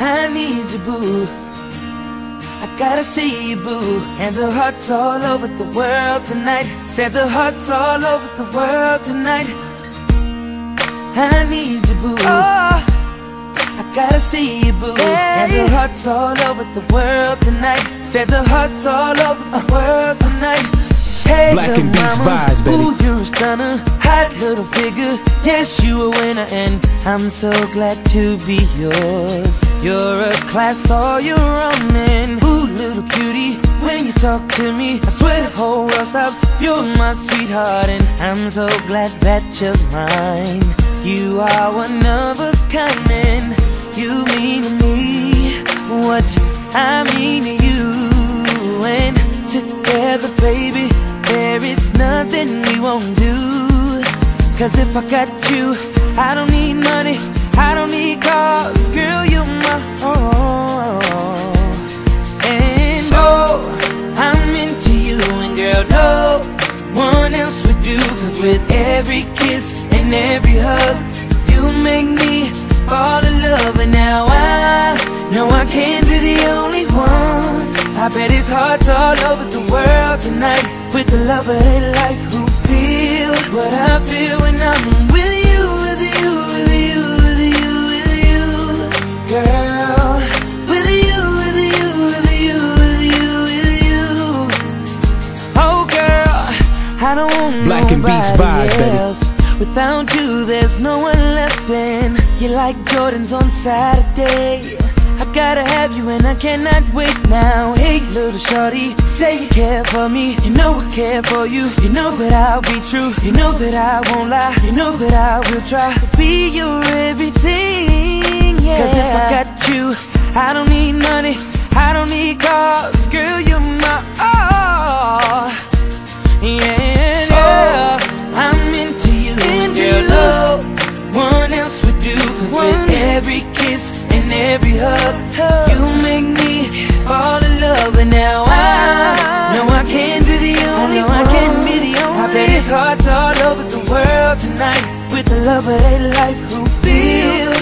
I need you, boo. I gotta see you, boo. And the hearts all over the world tonight. Said the hearts all over the world tonight. I need you, boo. Oh, I gotta see you, boo. And the hearts all over the world tonight. Said the hearts all over the world tonight. Hey, Black and Beats vibes, baby. Ooh, you're a stunner, hot little figure. Yes, you a winner, and I'm so glad to be yours. You're a class all your own, and ooh, little cutie, when you talk to me, I swear the whole world stops. You're my sweetheart, and I'm so glad that you're mine. You are one of a kind, and you mean to me what I mean to you. Cause if I got you, I don't need money, I don't need cars, girl, you're my all. And oh, I'm into you, and girl, no one else would do. Cause with every kiss and every hug, you make me fall in love. And now I know I can't be the only one. I bet it's hearts all over the world tonight with the lover they like who feels what I feel I'm with you, with you, with you, with you, with you, girl. With you, with you, with you, with you, with you. Oh, girl, I don't want Black and Beats vibes, baby. else. Without you, there's no one left in. You're like Jordans on Saturday. I gotta have you and I cannot wait now. Hey, little shorty, say you care for me. You know I care for you. You know that I'll be true. You know that I won't lie. You know that I will try to be your everything. Yeah. Cause if I got you, I don't need money. I don't need cars. Girl, you're my all. Yeah, girl, I'm into you. Girl, no one else would do. With every every hug, you make me fall in love. And now I know I can't be the only one. I can't be the I bet only. it's hearts all over the world tonight with the lover they like who feel